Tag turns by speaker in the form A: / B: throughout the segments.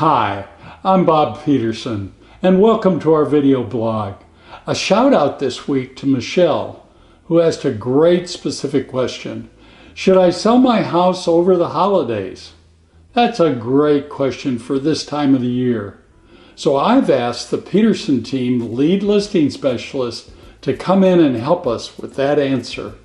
A: Hi, I'm Bob Peterson, and welcome to our video blog. A shout out this week to Michelle, who asked a great specific question. Should I sell my house over the holidays? That's a great question for this time of the year. So I've asked the Peterson team lead listing specialist to come in and help us with that answer.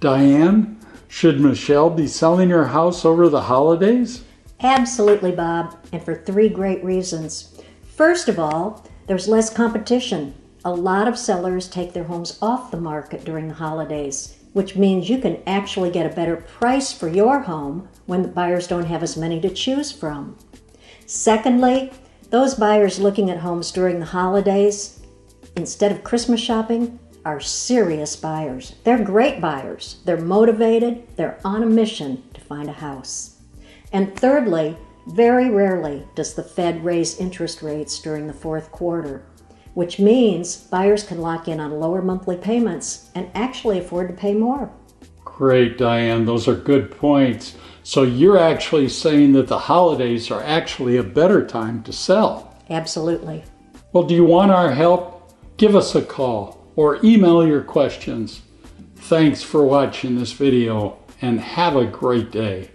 A: Diane, should Michelle be selling her house over the holidays?
B: Absolutely, Bob, and for three great reasons. First of all, there's less competition. A lot of sellers take their homes off the market during the holidays, which means you can actually get a better price for your home when the buyers don't have as many to choose from. Secondly, those buyers looking at homes during the holidays, instead of Christmas shopping, are serious buyers. They're great buyers. They're motivated. They're on a mission to find a house. And thirdly, very rarely does the Fed raise interest rates during the fourth quarter, which means buyers can lock in on lower monthly payments and actually afford to pay more.
A: Great, Diane. Those are good points. So you're actually saying that the holidays are actually a better time to sell.
B: Absolutely.
A: Well, do you want our help? Give us a call or email your questions. Thanks for watching this video and have a great day.